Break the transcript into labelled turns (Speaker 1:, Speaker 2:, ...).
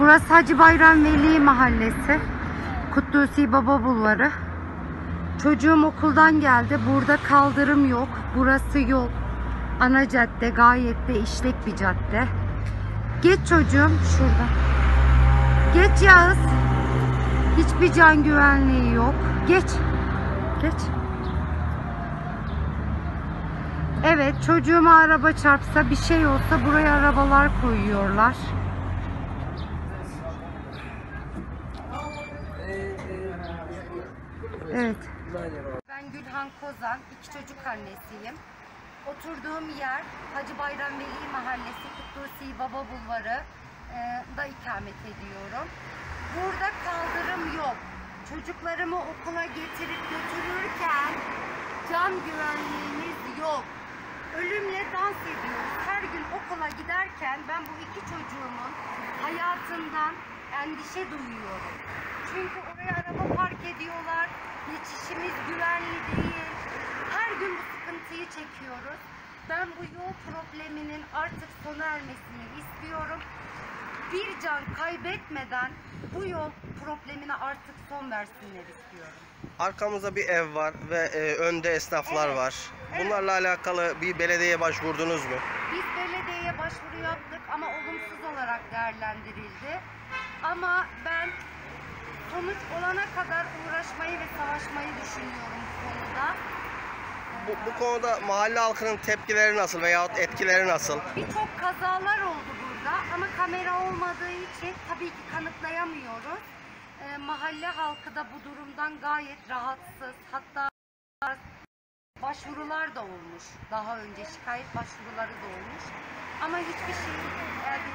Speaker 1: Burası Hacı Bayram Veli Mahallesi. Kutlusi Baba Bulvarı. Çocuğum okuldan geldi. Burada kaldırım yok. Burası yol. Ana cadde gayet de işlek bir cadde. Geç çocuğum şurada. Geç Yağız. Hiçbir can güvenliği yok. Geç. Geç. Evet çocuğuma araba çarpsa bir şey olsa buraya arabalar koyuyorlar. Evet. Ben Gülhan Kozan, iki çocuk annesiyim. Oturduğum yer Hacı Bayram Veli Mahallesi Kutlusi Baba Bulvarı e, da ikamet ediyorum. Burada kaldırım yok. Çocuklarımı okula getirip götürürken can güvenliğimiz yok. Ölümle dans ediyoruz. Her gün okula giderken ben bu iki çocuğumun hayatından endişe duyuyorum. Çünkü oraya araba Ben bu yol probleminin artık sona ermesini istiyorum. Bir can kaybetmeden bu yol problemine artık son versinler istiyorum.
Speaker 2: Arkamızda bir ev var ve e, önde esnaflar
Speaker 1: Evet.
Speaker 2: var.
Speaker 1: Evet.
Speaker 2: Bunlarla alakalı bir belediyeye başvurdunuz mu?
Speaker 1: Biz belediyeye başvuru yaptık ama olumsuz olarak değerlendirildi. Ama ben sonuç olana kadar uğraşmayı ve savaşmayı düşünüyorum bu konuda.
Speaker 2: Bu, bu konuda mahalle halkının tepkileri nasıl veyahut etkileri nasıl?
Speaker 1: Birçok kazalar oldu burada ama kamera olmadığı için tabii ki kanıtlayamıyoruz. Ee, mahalle halkı da bu durumdan gayet rahatsız. Hatta başvurular da olmuş. Daha önce şikayet başvuruları da olmuş. Ama hiçbir şey elde